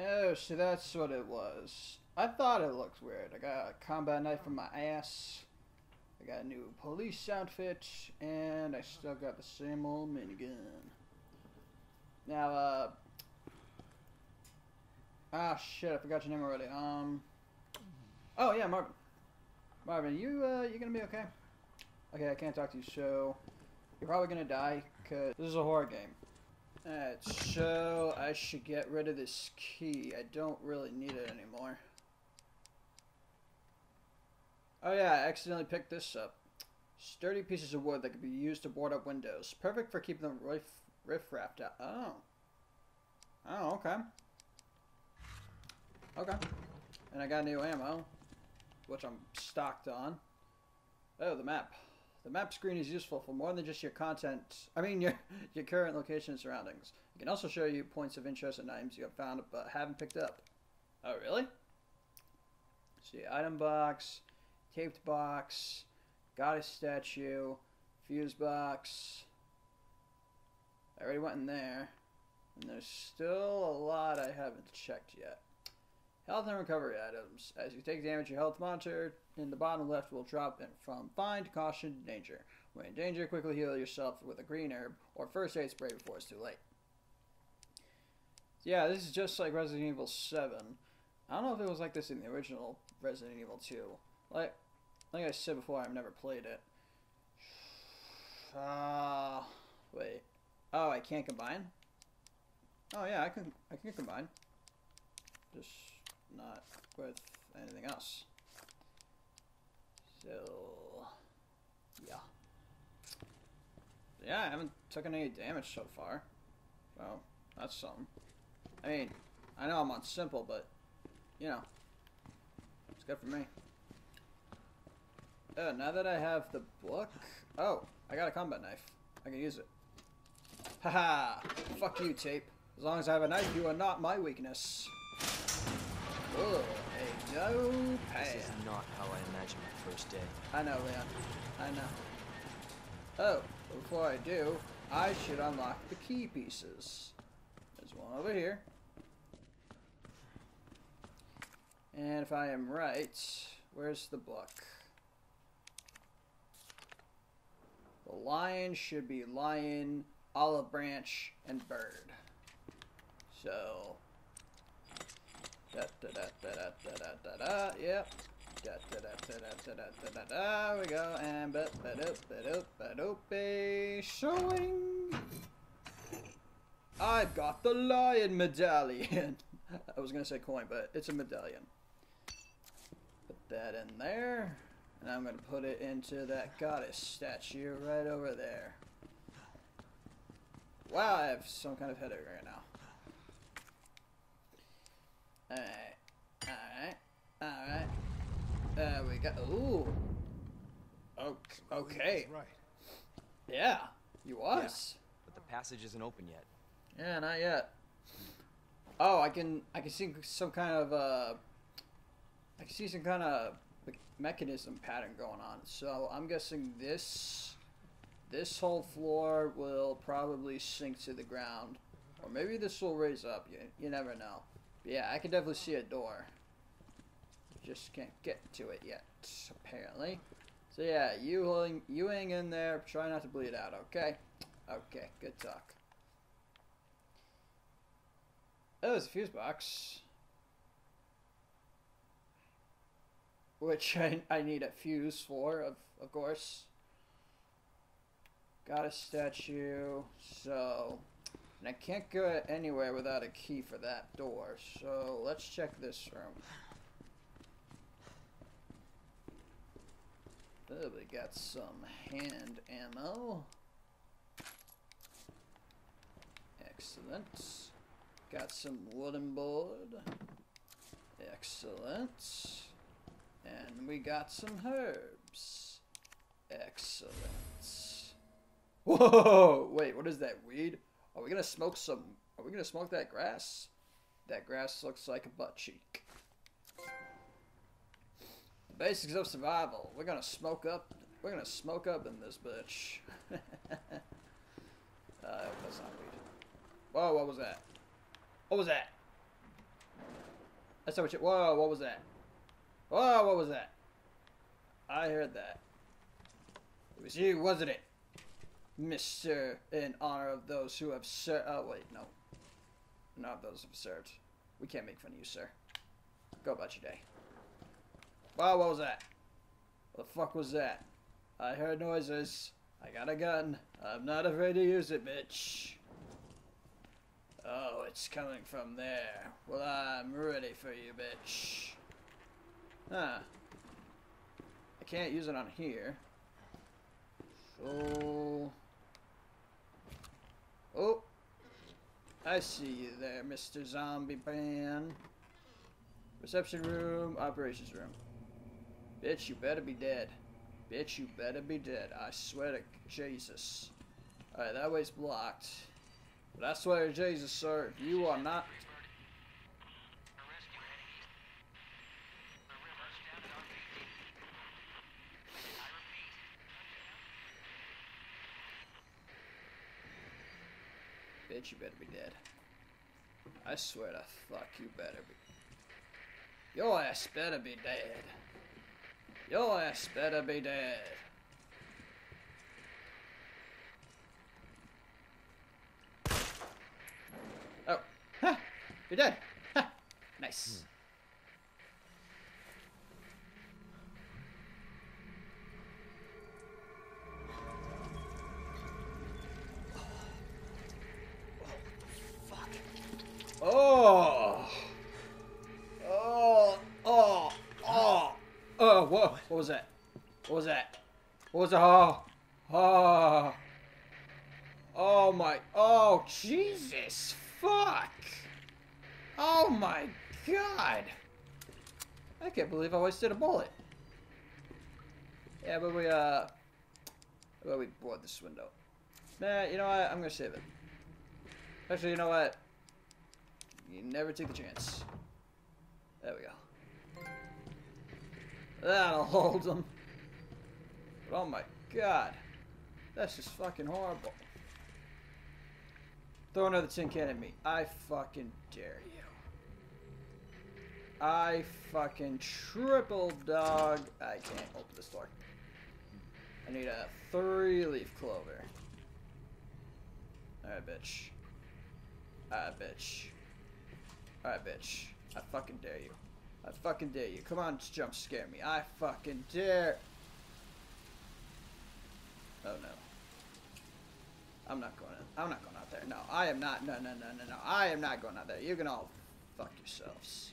Oh, so that's what it was. I thought it looked weird. I got a combat knife in my ass. I got a new police outfit, and I still got the same old minigun. Now, uh... Ah, shit, I forgot your name already. Um... Oh, yeah, Marvin. Marvin, you, uh, you gonna be okay? Okay, I can't talk to you, so... You're probably gonna die, because this is a horror game. Alright, so I should get rid of this key. I don't really need it anymore. Oh yeah, I accidentally picked this up. Sturdy pieces of wood that could be used to board up windows. Perfect for keeping the riff, riff-raff out. Oh. Oh, okay. Okay. And I got new ammo, which I'm stocked on. Oh, the map. The map screen is useful for more than just your content. I mean, your your current location and surroundings. It can also show you points of interest and items you have found but haven't picked up. Oh, really? See, item box, taped box, goddess statue, fuse box. I already went in there. And there's still a lot I haven't checked yet. Health and recovery items. As you take damage, your health monitor in the bottom left will drop from fine to caution to danger. When in danger, quickly heal yourself with a green herb or first aid spray before it's too late. Yeah, this is just like Resident Evil 7. I don't know if it was like this in the original Resident Evil 2. Like, like I said before, I've never played it. Ah, uh, wait. Oh, I can't combine? Oh yeah, I can I can combine. Just not with anything else. So, yeah. Yeah, I haven't taken any damage so far. Well, that's something. I mean, I know I'm on simple, but, you know, it's good for me. Oh, now that I have the book... Oh, I got a combat knife. I can use it. Haha! Fuck you, tape. As long as I have a knife, you are not my weakness. Oh, a no This is not how I imagined my first day. I know, Leon. I know. Oh, before I do, I should unlock the key pieces. There's one over here. And if I am right, where's the book? The lion should be lion, olive branch, and bird. So, da da da da da da da da. Yep. Da da da da da da da da da. There we go. And ba ba doop ba doop ba doop. Showing. I've got the lion medallion. I was gonna say coin, but it's a medallion. Put that in there. And I'm gonna put it into that goddess statue right over there. Wow, I have some kind of headache right now. Alright. Alright. Alright. There we go. Ooh. Okay. okay. Right. Yeah. You was. Yeah, but the passage isn't open yet. Yeah, not yet. Oh, I can I can see some kind of uh I can see some kind of mechanism pattern going on. So I'm guessing this this whole floor will probably sink to the ground. Or maybe this will raise up. You, you never know. Yeah, I can definitely see a door. Just can't get to it yet, apparently. So yeah, you holding, you hang in there. Try not to bleed out, okay? Okay, good talk. Oh, there's a fuse box. Which I, I need a fuse for, of, of course. Got a statue, so... And I can't go anywhere without a key for that door, so let's check this room. Oh, we got some hand ammo. Excellent. Got some wooden board. Excellent. And we got some herbs. Excellent. Whoa! Wait, what is that, weed? Are we gonna smoke some... Are we gonna smoke that grass? That grass looks like a butt cheek. The basics of survival. We're gonna smoke up... We're gonna smoke up in this bitch. uh, that's not weed. Whoa, what was that? What was that? That's what you. Whoa, what was that? Whoa, what was that? I heard that. It was you, wasn't it? Mister, in honor of those who have served. Oh, uh, wait, no. Not those who have served. We can't make fun of you, sir. Go about your day. Wow, what was that? What the fuck was that? I heard noises. I got a gun. I'm not afraid to use it, bitch. Oh, it's coming from there. Well, I'm ready for you, bitch. Huh. I can't use it on here. So... Oh. I see you there, Mr. Zombie Man. Reception room, operations room. Bitch, you better be dead. Bitch, you better be dead. I swear to Jesus. Alright, that way's blocked. But I swear to Jesus, sir, you are not... You better be dead. I swear to fuck, you better be... Your ass better be dead. Your ass better be dead. Oh. Ha! You're dead. Ha! Nice. Oh. Oh. Oh. Oh. Oh. Whoa. What was that? What was that? What was that? Oh. Oh. Oh my. Oh, Jesus. Fuck. Oh my god. I can't believe I wasted a bullet. Yeah, but we, uh. Well, we board this window. Nah, you know what? I'm gonna save it. Actually, you know what? You never take the chance. There we go. That'll hold them. But oh my god. That's just fucking horrible. Throw another tin can at me. I fucking dare you. I fucking triple dog. I can't open this door. I need a three leaf clover. Alright, bitch. Alright, bitch. Alright, bitch. I fucking dare you. I fucking dare you. Come on, jump scare me. I fucking dare. Oh no. I'm not going. I'm not going out there. No, I am not. No, no, no, no, no. I am not going out there. You can all fuck yourselves.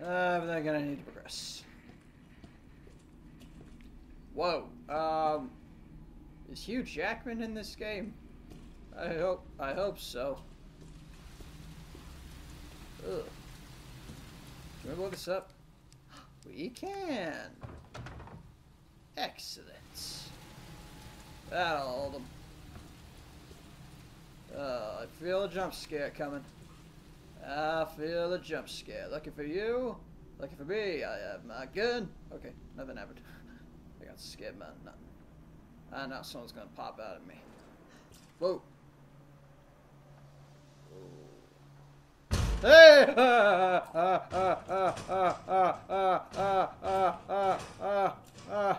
Uh, but they're gonna need to progress. Whoa. Um, is Hugh Jackman in this game? I hope. I hope so. Ugh. Can we blow this up? We can. Excellent. That'll them. Oh, I feel a jump scare coming. I feel a jump scare. Lucky for you. lucky for me. I have my gun. Okay, nothing happened. I got scared about nothing. I know someone's gonna pop out at me. Whoa. Hey! Ah, ah, ah, ah, ah, ah, ah, ah, ah, ah, ah, ah,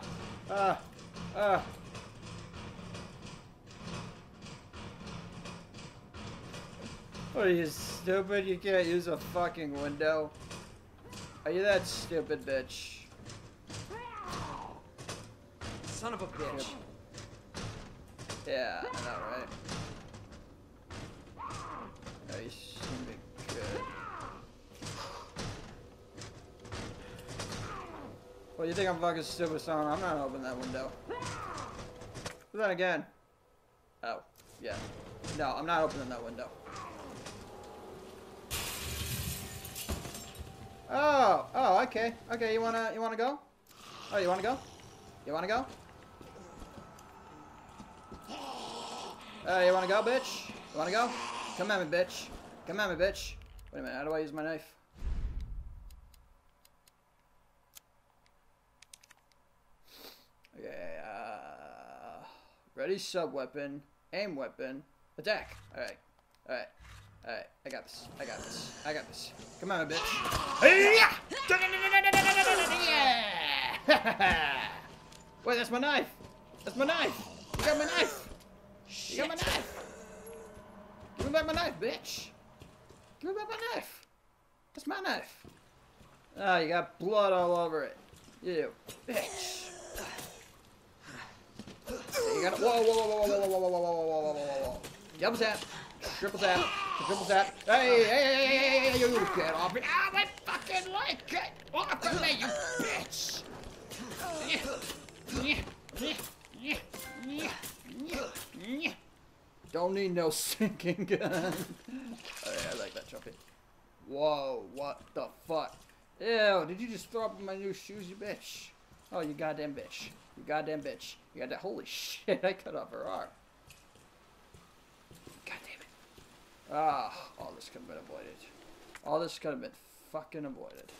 ah, ah. What are you stupid? You can't use a fucking window. Are you that stupid bitch? Son of a bitch. Yeah, I know, right? You Well, you think I'm fucking stupid, son? I'm not opening that window. But then again. Oh, yeah. No, I'm not opening that window. Oh, oh, okay, okay. You wanna, you wanna go? Oh, you wanna go? You wanna go? Uh, you wanna go, bitch? You wanna go? Come at me, bitch. Come at me, bitch. Wait a minute, how do I use my knife? Okay, uh... Ready sub weapon, aim weapon, attack. Alright, alright. Alright, I got this. I got this. I got this. Come on, bitch. Yeah! Wait, that's my knife. That's my knife. You got my knife. You got my knife. Give me back my knife, bitch. Give me my knife. That's my knife. Ah, you got blood all over it. You bitch. You got whoa, whoa, whoa, whoa, whoa, whoa, whoa, whoa, whoa, whoa, whoa, whoa. Double tap, triple tap, triple tap. Hey, hey, hey, hey, hey, you get off me. Ah, my fucking leg. Get off of me, you bitch. Don't need no sinking gun. oh, yeah, I like that trophy. Whoa, what the fuck? Ew, did you just throw up my new shoes, you bitch? Oh, you goddamn bitch. You goddamn bitch. You got that. Holy shit, I cut off her arm. God damn it. Ah, all this could have been avoided. All this could have been fucking avoided.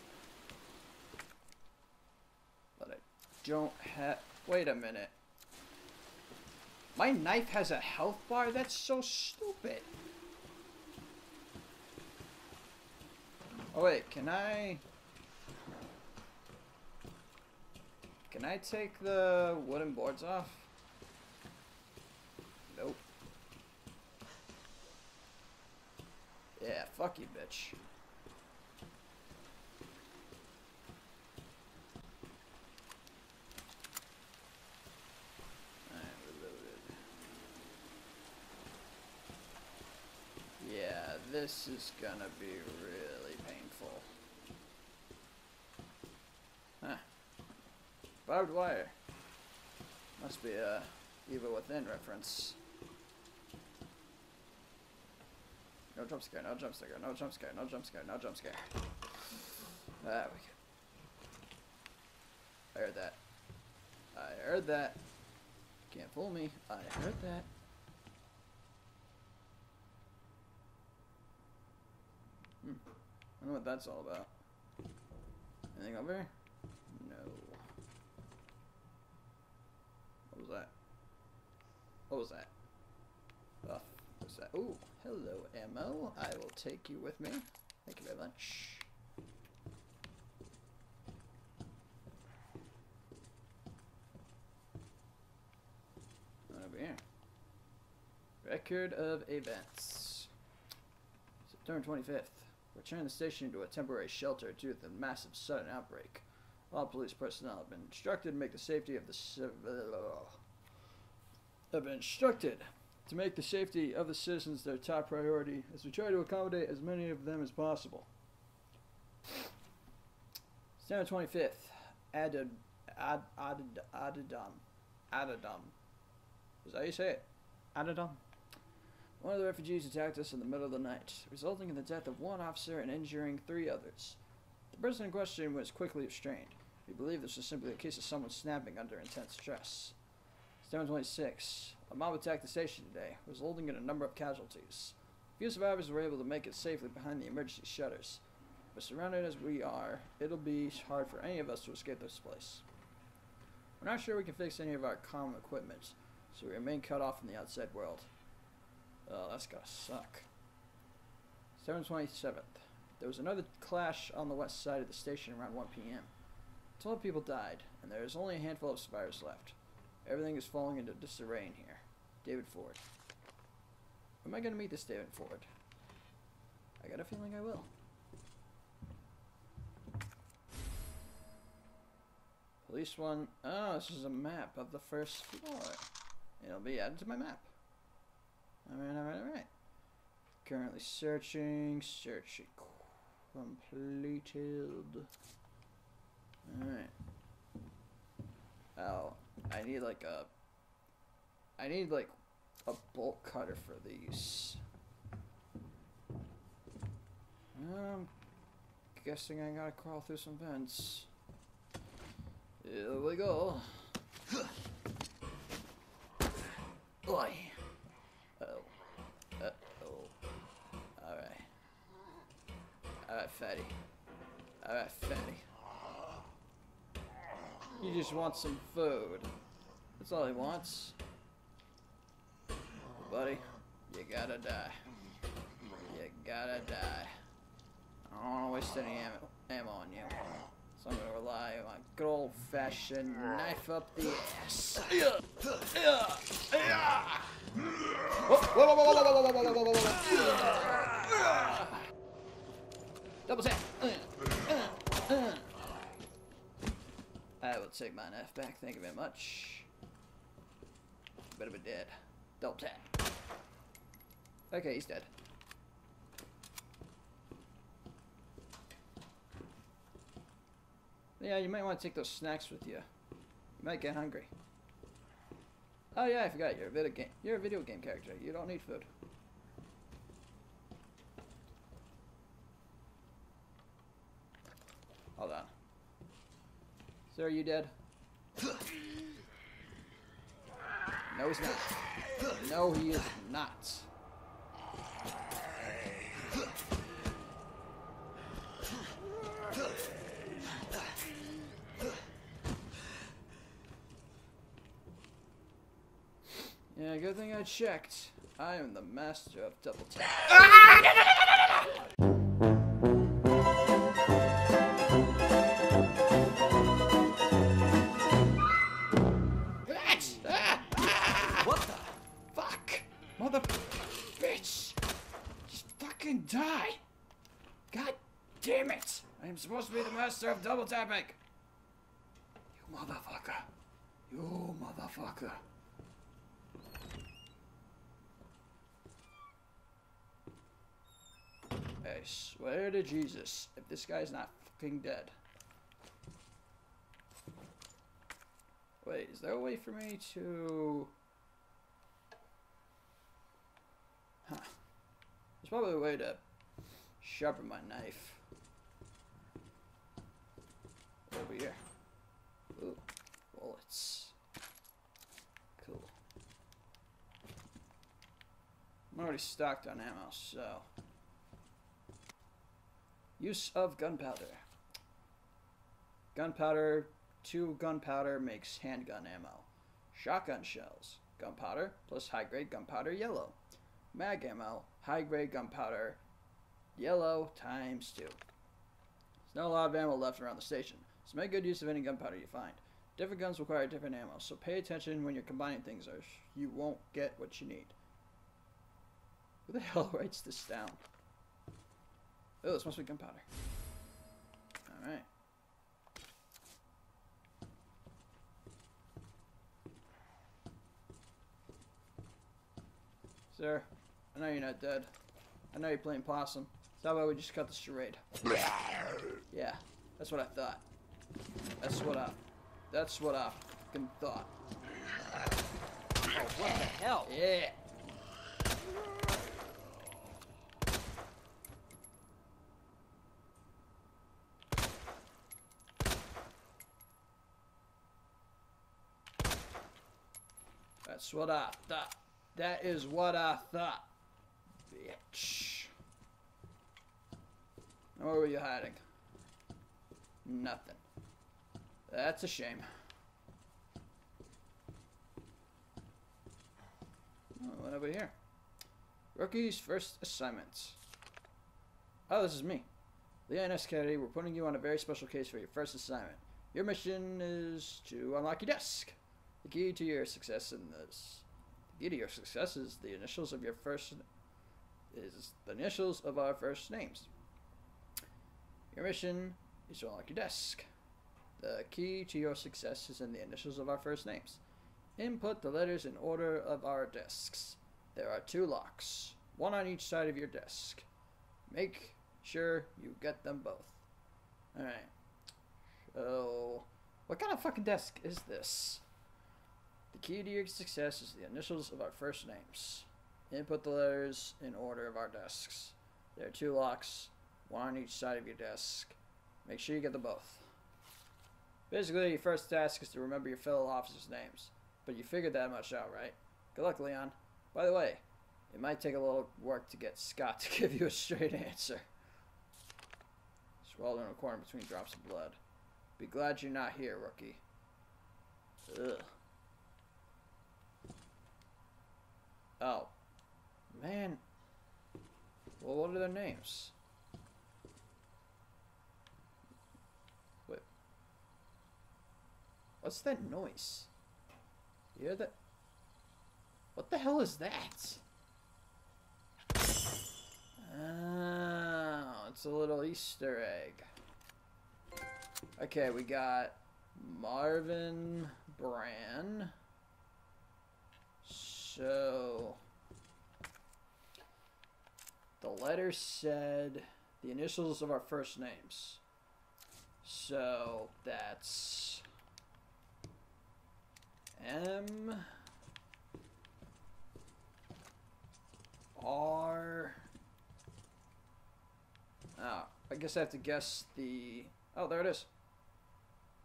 But I don't have. Wait a minute. My knife has a health bar? That's so stupid. Oh wait, can I... Can I take the wooden boards off? Nope. Yeah, fuck you, bitch. Alright, reloaded. Yeah, this is gonna be really painful. Huh. Barbed wire. Must be a Evil Within reference. No jump scare, no jump scare, no jump scare, no jump scare, no jump scare. Ah, we good. I heard that. I heard that. Can't fool me. I heard that. Hmm. I wonder what that's all about. Anything over here? No. What was that? What was that? Oh, what's that? Ooh, hello, ammo. I will take you with me. Thank you very much. Over here? Record of events. September 25th. Return the station to a temporary shelter due to the massive sudden outbreak. All police personnel have been instructed to make the safety of the civ- have been instructed to make the safety of the citizens their top priority as we try to accommodate as many of them as possible. September 25th. Adad, Ad, Adad, Adadam. Adadam. Is that how you say it? Adadam? One of the refugees attacked us in the middle of the night, resulting in the death of one officer and injuring three others. The person in question was quickly restrained. We believe this was simply a case of someone snapping under intense stress. September 26. A mob attacked the station today, resulting in a number of casualties. A Few survivors were able to make it safely behind the emergency shutters. But surrounded as we are, it'll be hard for any of us to escape this place. We're not sure we can fix any of our comm equipment, so we remain cut off from the outside world. Oh, that's gonna suck. 727th. There was another clash on the west side of the station around 1 p.m. Twelve people died, and there is only a handful of survivors left. Everything is falling into disarray in here. David Ford. Am I gonna meet this David Ford? I got a feeling I will. Police one. Oh, this is a map of the first floor. It'll be added to my map. Alright, alright, alright. Currently searching. Search completed. Alright. Oh, I need like a. I need like a bolt cutter for these. I'm guessing I gotta crawl through some vents. Here we go. Oi. Oh. Uh oh. Alright. Alright, fatty. Alright, fatty. He just wants some food. That's all he wants. Buddy, you gotta die. You gotta die. I don't want to waste any ammo, ammo on you. So I'm gonna rely on good old fashioned knife up the ass whoa, whoa, whoa, whoa, whoa, whoa, whoa, whoa. Double tap. Uh, uh, uh. I will take my knife back, thank you very much. Better be dead. Double tap. Okay, he's dead. Yeah, you might want to take those snacks with you. You might get hungry. Oh yeah, I forgot you're a video game. You're a video game character. You don't need food. Hold on. Sir, are you dead? No, he's not. No, he is not. Yeah, good thing I checked. I am the master of double tap. Ah! Supposed to be the master of double tapping! You motherfucker! You motherfucker! I swear to Jesus, if this guy's not fucking dead. Wait, is there a way for me to... Huh. There's probably a way to sharpen my knife. Over here. Ooh, bullets. Cool. I'm already stocked on ammo, so. Use of gunpowder. Gunpowder, two gunpowder makes handgun ammo. Shotgun shells. Gunpowder plus high grade gunpowder yellow. Mag ammo, high grade gunpowder, yellow times two. There's not a lot of ammo left around the station, so make good use of any gunpowder you find. Different guns require different ammo, so pay attention when you're combining things or you won't get what you need. Who the hell writes this down? Oh, this must be gunpowder. Alright. Sir, I know you're not dead. I know you're playing possum. So how about we just cut the charade? Yeah, that's what I thought. That's what I. That's what I fucking thought. Oh, what the hell? Yeah. That's what I thought. That is what I thought. Bitch. Where were you hiding? Nothing. That's a shame. Oh, what over here? Rookie's first assignment. Oh, this is me. Leon S. Kennedy, we're putting you on a very special case for your first assignment. Your mission is to unlock your desk. The key to your success in this. The key to your success is the initials of your first. Is the initials of our first names. Your mission is to unlock your desk. The key to your success is in the initials of our first names. Input the letters in order of our desks. There are two locks, one on each side of your desk. Make sure you get them both. Alright. So, what kind of fucking desk is this? The key to your success is the initials of our first names. Input the letters in order of our desks. There are two locks, one on each side of your desk. Make sure you get them both. Basically, your first task is to remember your fellow officers' names. But you figured that much out, right? Good luck, Leon. By the way, it might take a little work to get Scott to give you a straight answer. Swallowed in a corner between drops of blood. Be glad you're not here, rookie. Ugh. Oh. Man. Well, what are their names? What's that noise? You hear that? What the hell is that? Oh, it's a little Easter egg. Okay, we got Marvin Bran. So, the letter said the initials of our first names. So, that's M R. Ah, I guess I have to guess the. Oh, there it is.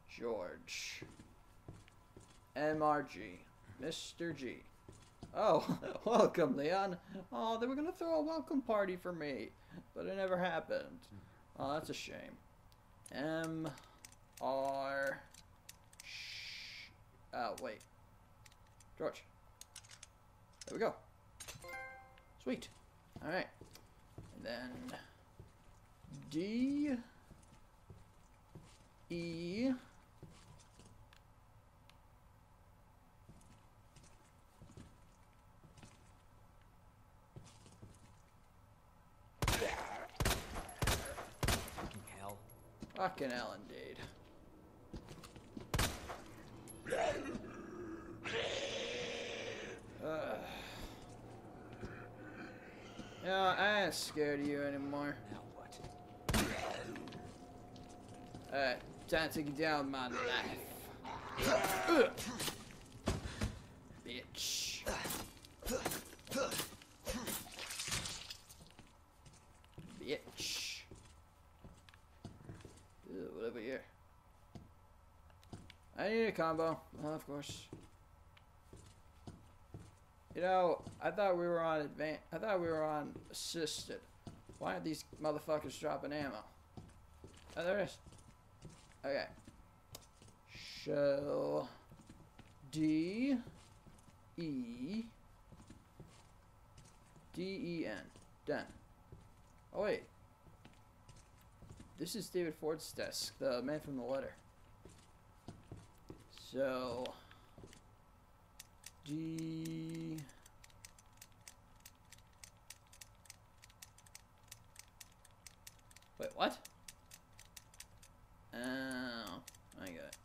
George. MRG. Mr. G. Oh, welcome, Leon. Oh, they were gonna throw a welcome party for me, but it never happened. Oh, that's a shame. M R. Oh, wait. George. There we go. Sweet. All right. And then D E Fucking hell. Fucking hell, indeed. Ugh. Yeah, I ain't scared of you anymore. Now what? Alright, time to take you down my life. Bitch. Bitch. Ew, what over here? I need a combo. Well, of course. You know, I thought we were on advan I thought we were on assisted. Why aren't these motherfuckers dropping ammo? Oh, there it is. Okay. Show D E D E N. Done. Oh wait. This is David Ford's desk, the man from the letter. So D Wait, what? Oh, I got it.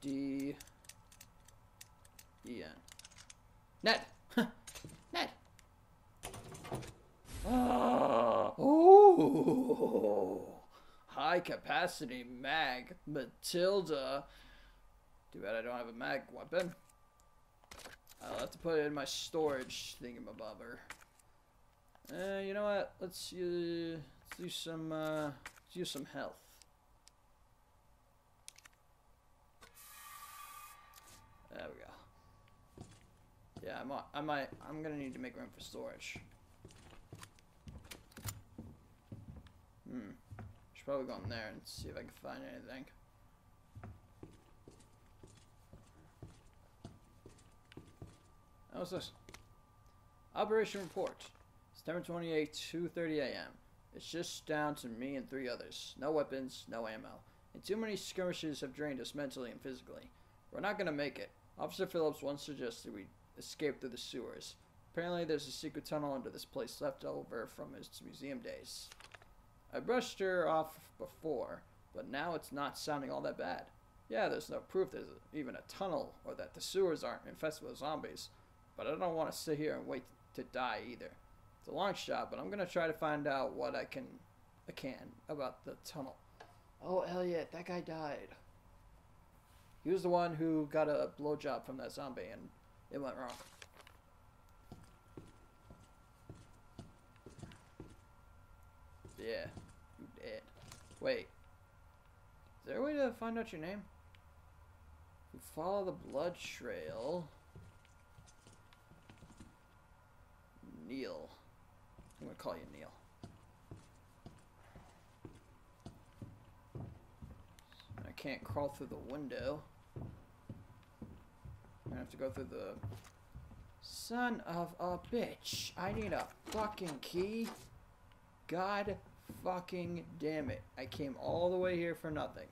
D N. Ned. Ned. Oh. High capacity mag Matilda. Too bad I don't have a mag weapon. I'll have to put it in my storage thingamabobber. Uh, you know what? Let's uh, let's do some uh, let's use some health. There we go. Yeah, I might, I might, I'm gonna need to make room for storage. Hmm. Should probably go in there and see if I can find anything. What's this? Operation report. September 28, 2.30 a.m. It's just down to me and three others. No weapons, no ammo. And too many skirmishes have drained us mentally and physically. We're not gonna make it. Officer Phillips once suggested we escape through the sewers. Apparently there's a secret tunnel under this place left over from his museum days. I brushed her off before, but now it's not sounding all that bad. Yeah, there's no proof there's even a tunnel or that the sewers aren't infested with zombies, but I don't want to sit here and wait to die either. It's a long shot, but I'm gonna try to find out what I can, I can about the tunnel. Oh, Elliot, that guy died. He was the one who got a blowjob from that zombie, and it went wrong. Yeah, you dead. Wait, is there a way to find out your name? You follow the blood trail. Neil. I'm gonna call you Neil. I can't crawl through the window. I'm have to go through the. Son of a bitch! I need a fucking key. God fucking damn it. I came all the way here for nothing.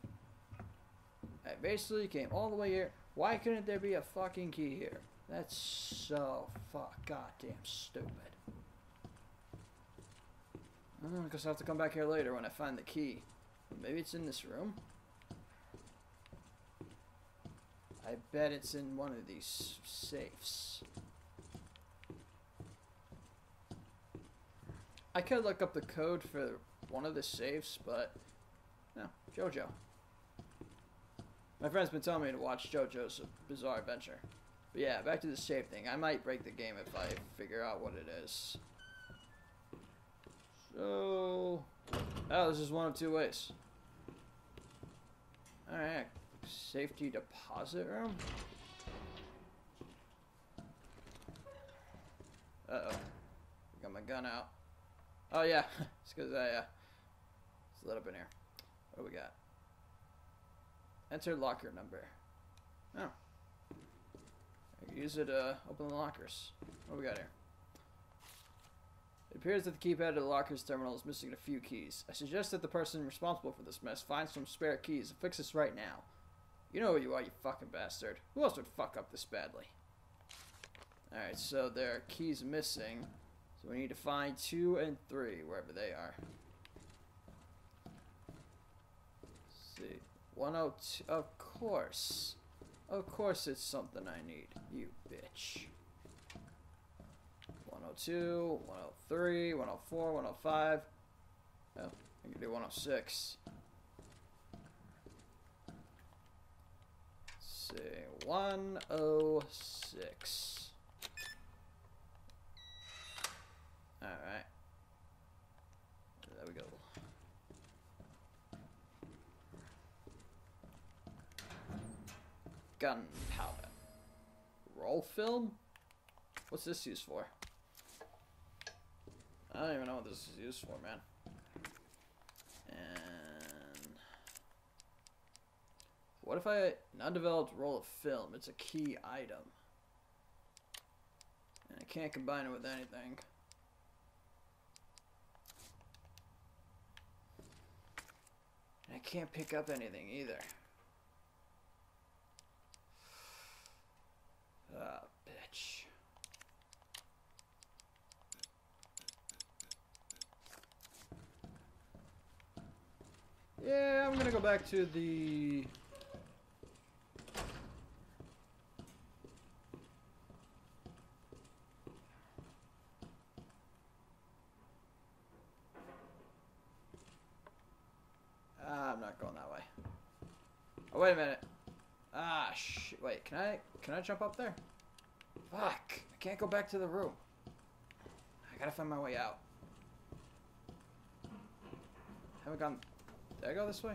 I basically came all the way here. Why couldn't there be a fucking key here? That's so fuck goddamn stupid. Mm, I guess I'll have to come back here later when I find the key. Maybe it's in this room? I bet it's in one of these safes. I could look up the code for one of the safes, but no, JoJo. My friend's been telling me to watch JoJo's Bizarre Adventure. But yeah, back to the safe thing. I might break the game if I figure out what it is. So, oh, this is one of two ways. Alright, safety deposit room. Uh-oh. Got my gun out. Oh yeah, it's because I, uh, it's lit up in here. What do we got? Enter locker number. Oh. Use it to open the lockers. What do we got here? It appears that the keypad of the locker's terminal is missing a few keys. I suggest that the person responsible for this mess find some spare keys and fix this right now. You know who you are, you fucking bastard. Who else would fuck up this badly? Alright, so there are keys missing. So we need to find two and three, wherever they are. Let's see. 102. Of course. Of course it's something I need. You bitch. 102, 103, 104, 105. Oh, I can do 106. Let's see. 106. Alright. There we go. Gunpowder. Roll film? What's this used for? I don't even know what this is used for, man. And what if I an undeveloped roll of film? It's a key item. And I can't combine it with anything. And I can't pick up anything either. Ah, bitch. Yeah, I'm gonna go back to the... Ah, I'm not going that way. Oh, wait a minute. Ah, shit. Wait, can I, can I jump up there? Fuck. I can't go back to the room. I gotta find my way out. Haven't gone... Did I go this way?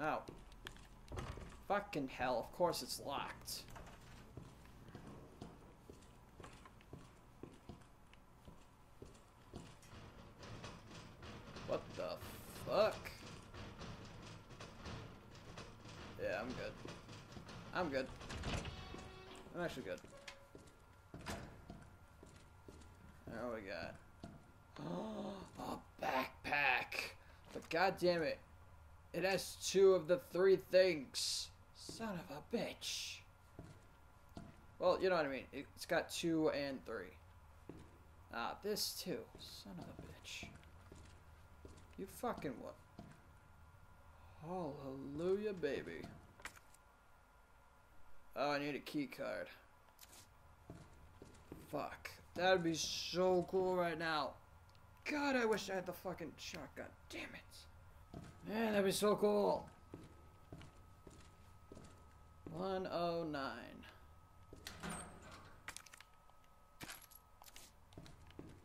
Oh. Fucking hell, of course it's locked. What the fuck? Yeah, I'm good. I'm good. I'm actually good. There we got. Oh, god damn it. It has two of the three things. Son of a bitch. Well, you know what I mean. It's got two and three. Ah, this too. Son of a bitch. You fucking what? Hallelujah, baby. Oh, I need a key card. Fuck. That'd be so cool right now. God, I wish I had the fucking shotgun. Damn it. Man, that'd be so cool. 109.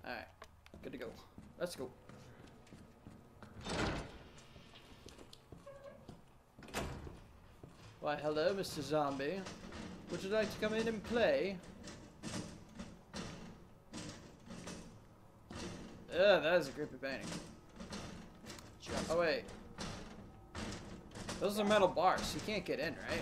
Alright. Good to go. Let's go. Why, hello, Mr. Zombie. Would you like to come in and play? Ugh, that is a creepy painting. Oh, wait. Those are metal bars. You can't get in, right?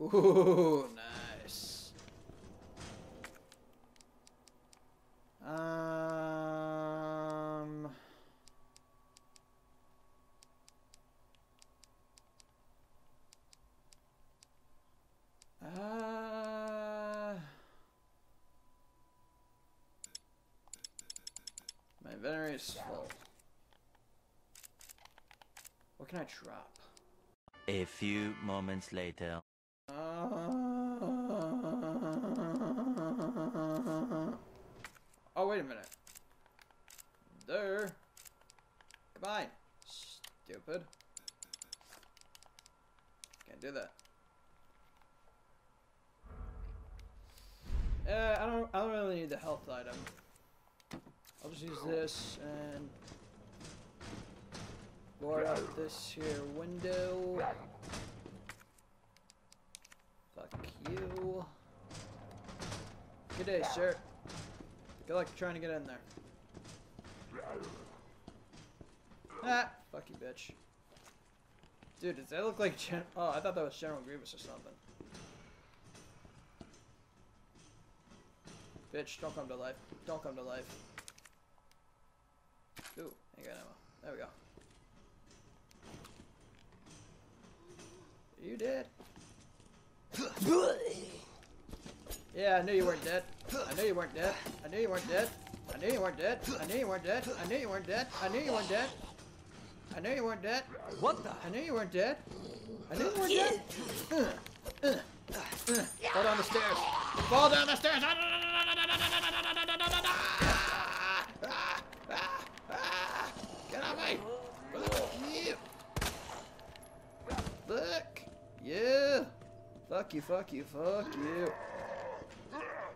Ooh, is full. What can I drop? A few moments later. Uh, oh, wait a minute. There. Come on. Stupid. Can't do that. Uh, I don't. I don't really need the health item. I'll just use this and board out this here window. Fuck you. Good day, sir. Good luck trying to get in there. Ah, fuck you, bitch. Dude, does that look like Gen- Oh, I thought that was General Grievous or something. Bitch, don't come to life. Don't come to life. Ooh, I got ammo. There we go. You dead? Yeah, I knew you weren't dead. I knew you weren't dead. I knew you weren't dead. I knew you weren't dead. I knew you weren't dead. I knew you weren't dead. I knew you weren't dead. I knew you weren't dead. What the? I knew you weren't dead. I knew you weren't dead. Uh, uh, uh. Fall down the stairs. Fall down the stairs. Get off me. Fuck you. Fuck you. Fuck you, fuck you, fuck you.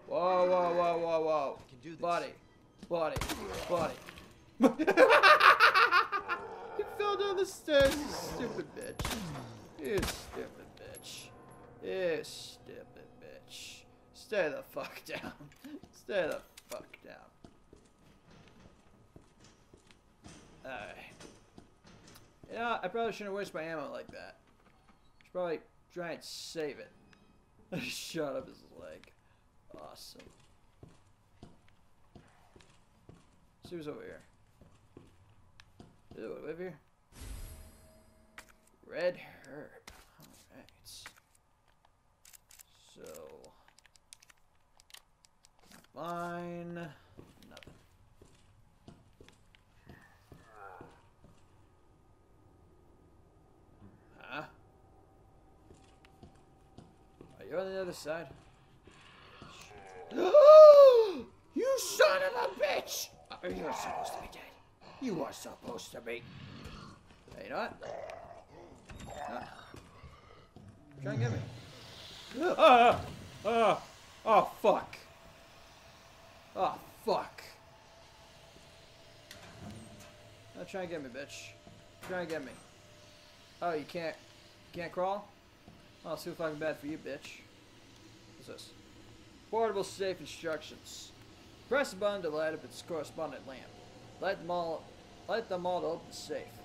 Whoa, whoa, whoa, whoa, whoa. can do this. Body. Body. Body. The stairs, you stupid bitch. You stupid bitch. You stupid bitch. Stay the fuck down. Stay the fuck down. Alright. Know, I probably shouldn't waste my ammo like that. Should probably try and save it. Shot up his leg. Awesome. See what's over here. Ew, what over here? Red herb. Alright. So. Fine. Nothing. Huh? Are you on the other side? you son of a bitch! You're supposed to be dead. You are supposed to be. Hey, you know what? Try and get me. Ah! Ah! Oh, fuck. Oh, fuck. Now try and get me, bitch. Try and get me. Oh, you can't, can't crawl? I'll see if I can bad for you, bitch. What's this? Portable safe instructions. Press the button to light up its correspondent lamp. Light them all, them all open the safe.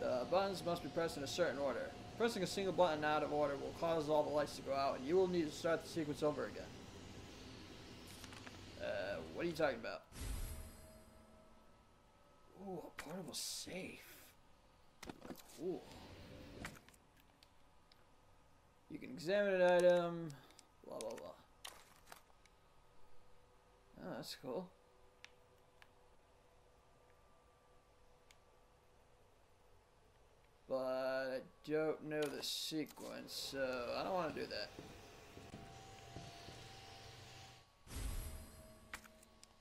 The buttons must be pressed in a certain order. Pressing a single button out of order will cause all the lights to go out, and you will need to start the sequence over again. Uh, what are you talking about? Ooh, part of a portable safe. Cool. You can examine an item. Blah blah blah. Oh, that's cool. But I don't know the sequence, so I don't want to do that.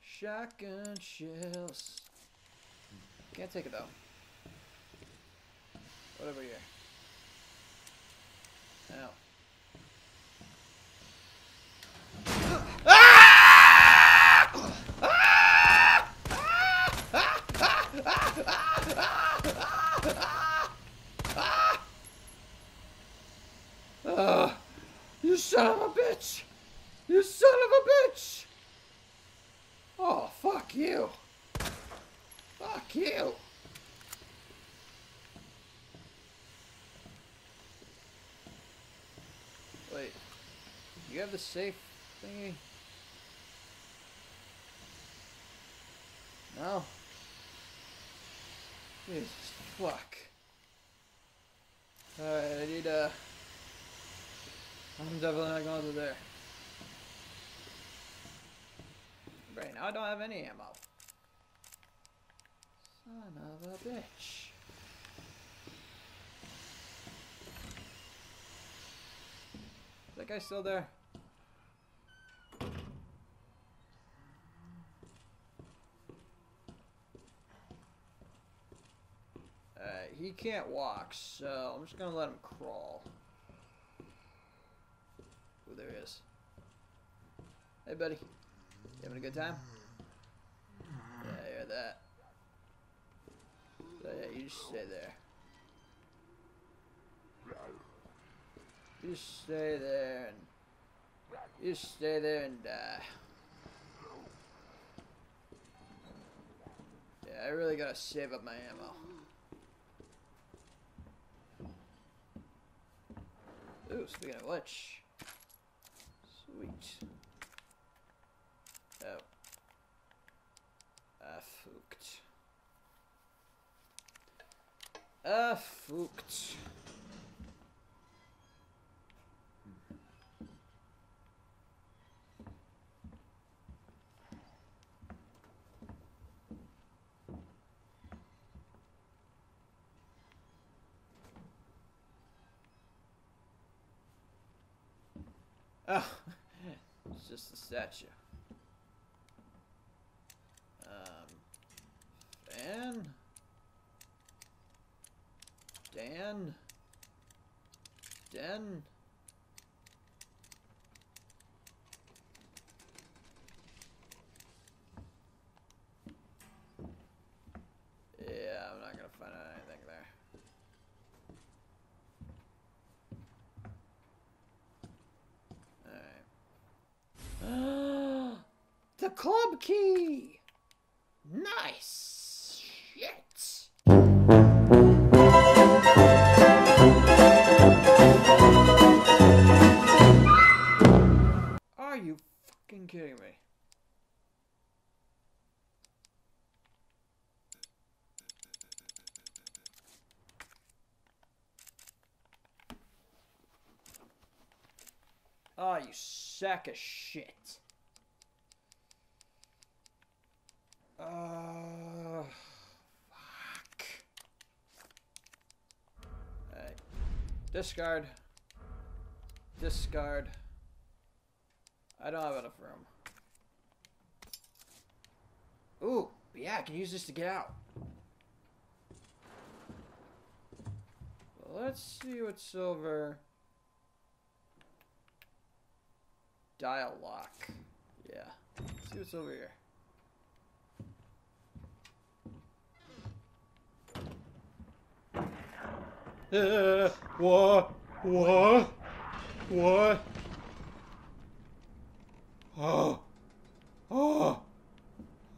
Shotgun shells. Can't take it though. What over here? Ow. Ah, ah! ah! ah! You son of a bitch! You son of a bitch! Oh, fuck you! Fuck you! Wait. You have the safe thingy? No. Jesus fuck. Alright, I need uh I'm definitely not going through there. Right now I don't have any ammo. Son of a bitch. Is that guy still there? Uh, he can't walk, so I'm just gonna let him crawl. There he is. Hey, buddy. You having a good time? Yeah, hear that. So, yeah, you just stay there. You just stay there and you just stay there and die. Yeah, I really gotta save up my ammo. Ooh, speaking of which, sweet. Oh. Ah, fucked. Ah, fucked. Oh, just a statue. Um, Fan? Dan? Den? Yeah, I'm not gonna find out anything there. Alright. Key! Nice! Shit! Are you fucking kidding me? Oh, you sack of shit. Uh, fuck. Alright. Discard. Discard. I don't have enough room. Ooh, yeah, I can use this to get out. Let's see what's over. Dial lock. Yeah. Let's see what's over here. What? What? What? Oh. Oh.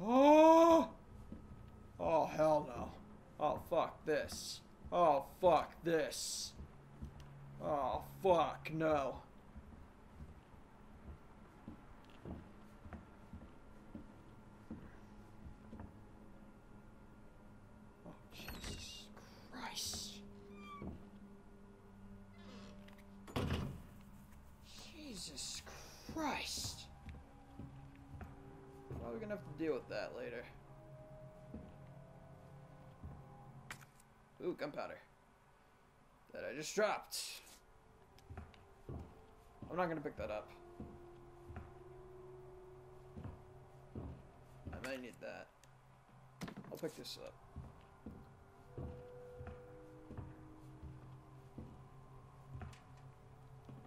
Oh. Oh, hell no. Oh, fuck this. Oh, fuck this. Oh, fuck no. Oh, Jesus Christ. Jesus Christ. Probably gonna have to deal with that later. Ooh, gunpowder. That I just dropped. I'm not gonna pick that up. I might need that. I'll pick this up.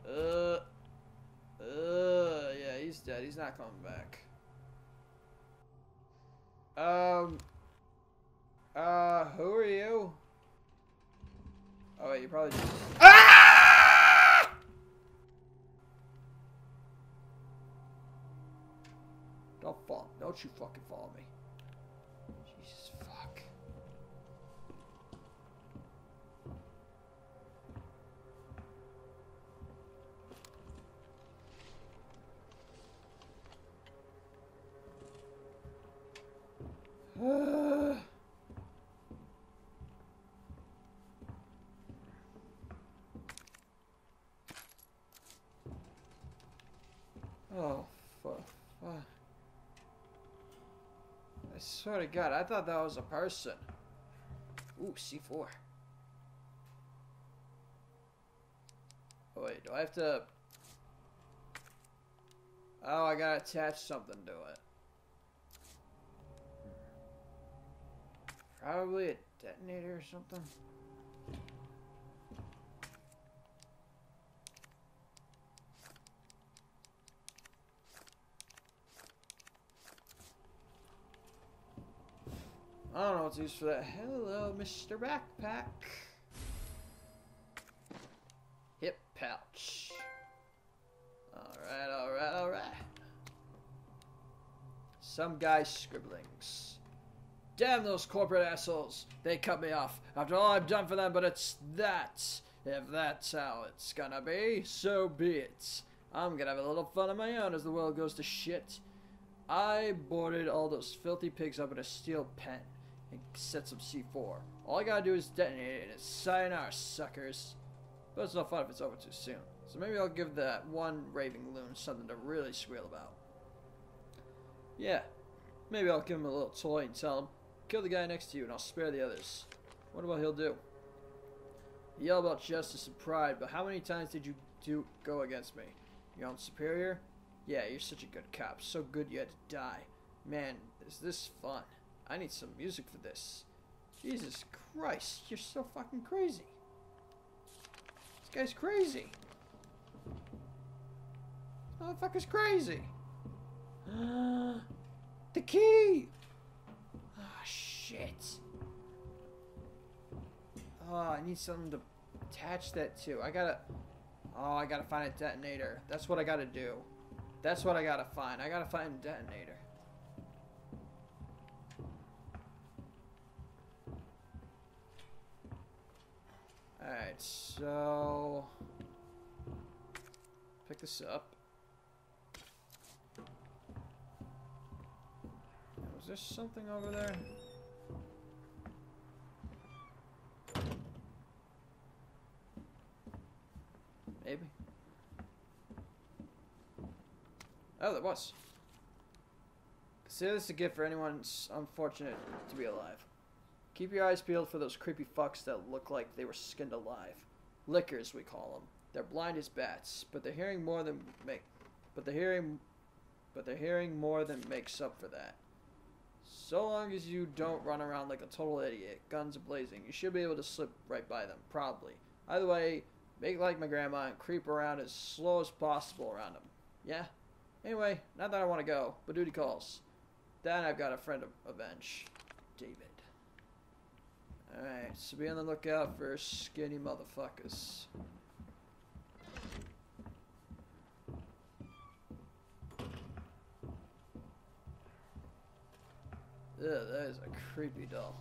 Uh, uh, yeah, he's dead. He's not coming back. Um, uh, who are you? Oh, wait, you probably just. Ah! Don't fall. Don't you fucking follow me. Jesus fuck. oh, fuck. fuck. I swear to God, I thought that was a person. Ooh, C4. Oh, wait, do I have to... Oh, I gotta attach something to it. Probably a detonator or something. I don't know what to use for that. Hello, Mr. Backpack. Hip pouch. Alright, alright, alright. Some guy's scribblings. Damn those corporate assholes. They cut me off after all I've done for them, but it's that. If that's how it's gonna be, so be it. I'm gonna have a little fun of my own as the world goes to shit. I boarded all those filthy pigs up in a steel pen and set some C4. All I gotta do is detonate it and it's sayonara, suckers. But it's no fun if it's over too soon. So maybe I'll give that one raving loon something to really squeal about. Yeah, maybe I'll give him a little toy and tell him, kill the guy next to you and I'll spare the others. What he'll do. You yell about justice and pride, but how many times did you do go against me? Your own superior? Yeah, you're such a good cop. So good you had to die. Man, is this fun. I need some music for this. Jesus Christ, you're so fucking crazy. This guy's crazy. This motherfucker's crazy. the key! Ah, shit. Oh, I need something to attach that to. I gotta... Oh, I gotta find a detonator. That's what I gotta do. That's what I gotta find. I gotta find a detonator. Alright, so... Pick this up. Was there something over there? Maybe. Oh, there was. Consider this a gift for anyone unfortunate to be alive. Keep your eyes peeled for those creepy fucks that look like they were skinned alive. Lickers, we call them. They're blind as bats, but they're hearing more than make, but they're hearing, but they're hearing more than makes up for that. So long as you don't run around like a total idiot, guns blazing, you should be able to slip right by them, probably. Either way, make like my grandma and creep around as slow as possible around them. Yeah? Anyway, not that I want to go, but duty calls. Then I've got a friend to avenge. David. Alright, so be on the lookout for skinny motherfuckers. Ugh, that is a creepy doll.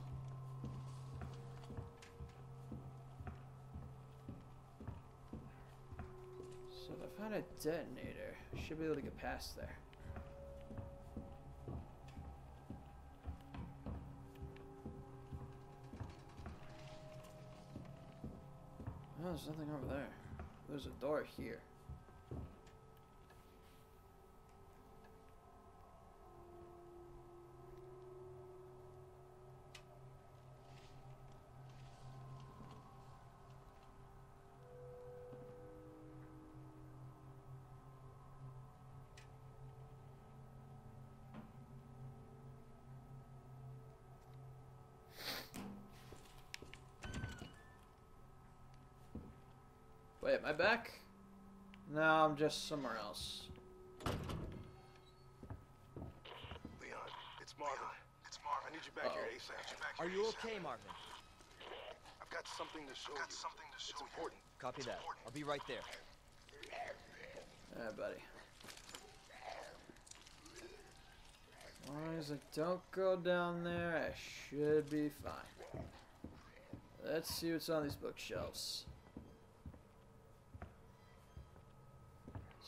So if I find a detonator, I should be able to get past there. Oh, there's nothing over there. There's a door here. Wait, am I back? No, I'm just somewhere else. Leon, it's Marvin. it's Marvin. I need you back Uh-oh. here ASAP. Are you okay, Marvin? I've got something to show you. something to show it's important. Copy that. I'll be right there. Alright, buddy. As long as I don't go down there, I should be fine. Let's see what's on these bookshelves.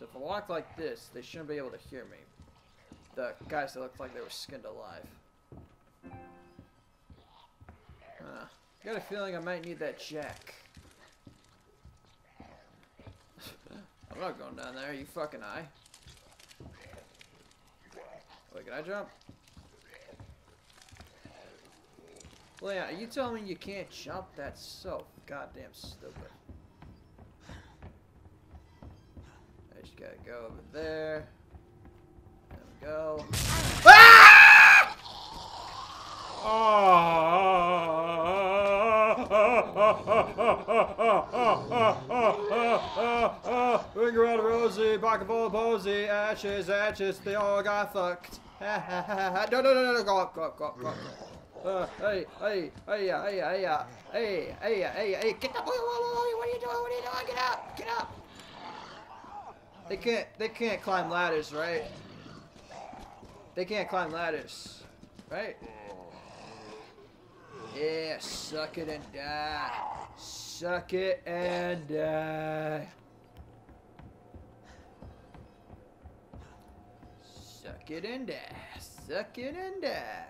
So if I walk like this, they shouldn't be able to hear me. The guys that look like they were skinned alive. I got a feeling I might need that jack. I'm not going down there, you fucking eye. Wait, can I jump? Leon, are you telling me you can't jump? That's so goddamn stupid. I just gotta go over there. There we go. Finger out of Rosie, pocket full of posy, ashes, ashes, they all got fucked. No, no, no, no, no, go up, go up, go up, go up. Uh, hey, hey, hey, hey, yeah, hey, hey, hey, hey, hey, get up, what are you doing, what are you doing, get up, get up. They can't, they can't climb ladders, right? They can't climb ladders, right? Yeah, suck it and die. Suck it and die. Suck it and die. Suck it and die.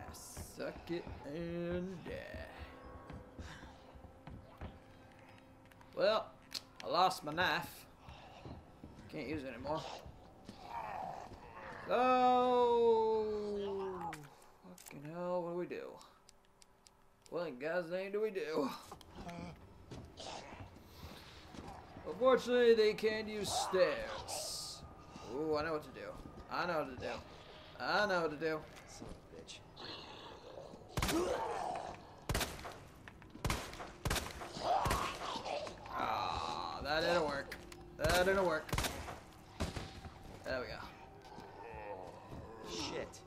Suck it and die. Well, I lost my knife. Can't use it anymore. Oh, fucking hell, what do we do? What in God's name do we do? Unfortunately, they can't use stairs. Ooh, I know what to do. I know what to do. I know what to do. Son of a bitch. Ah, that didn't work. That didn't work. There we go. Shit.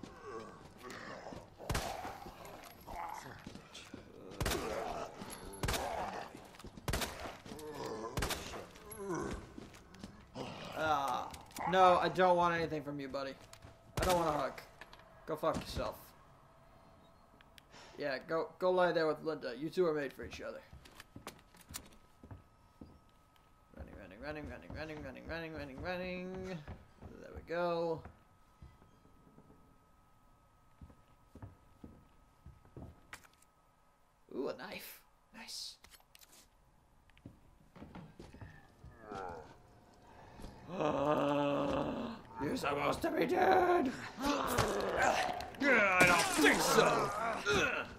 Ah, no, I don't want anything from you, buddy. I don't want a hug. Go fuck yourself. Yeah, go go lie there with Linda. You two are made for each other. Running, running, running, running, running, running, running, running, running. We go. Ooh, a knife. Nice. You're supposed to be dead. I don't think so.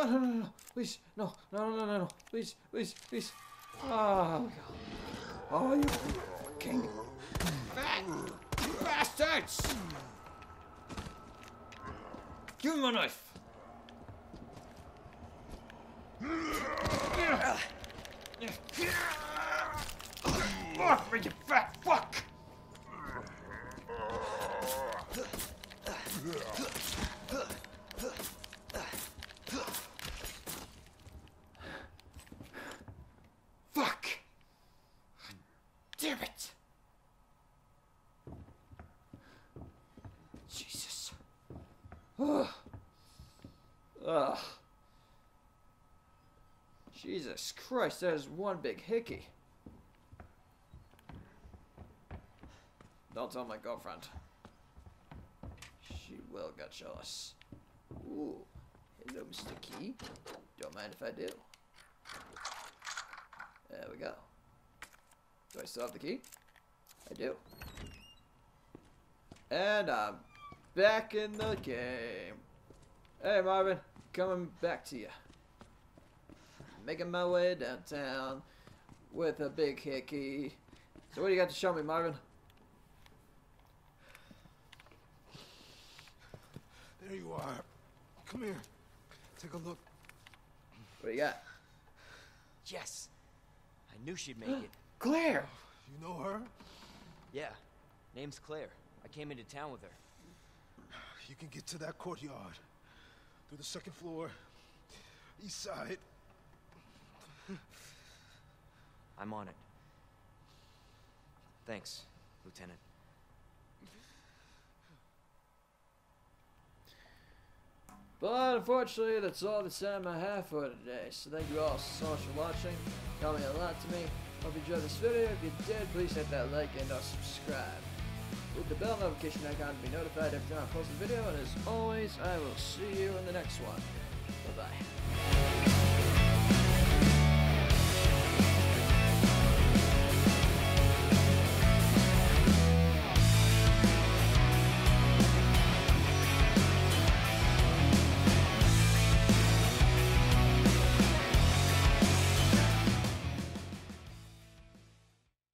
No! No! No! No! Please! No! No! No! No! No! Please! Please! Please! Oh, God. Oh, you fucking bastards! Give him a knife. Fuck me, you fat fuck! Fuck! Damn it! Jesus. Ugh. Ugh. Jesus Christ, that is one big hickey. Don't tell my girlfriend. She will get jealous. Ooh. Hello, Mr. Key. Don't mind if I do. There we go. Do I still have the key? I do. And I'm back in the game. Hey, Marvin. Coming back to you. Making my way downtown with a big hickey. So what do you got to show me, Marvin? There you are. Come here. Take a look. What do you got? Yes. I knew she'd make it. Claire! Oh, you know her? Yeah. Name's Claire. I came into town with her. You can get to that courtyard. Through the second floor. East side. I'm on it. Thanks, Lieutenant. But unfortunately, that's all the time I have for today. So thank you all so much for watching. It meant a lot to me. Hope you enjoyed this video. If you did, please hit that like and or subscribe. Hit the bell notification icon to be notified every time I post a video. And as always, I will see you in the next one. Bye bye.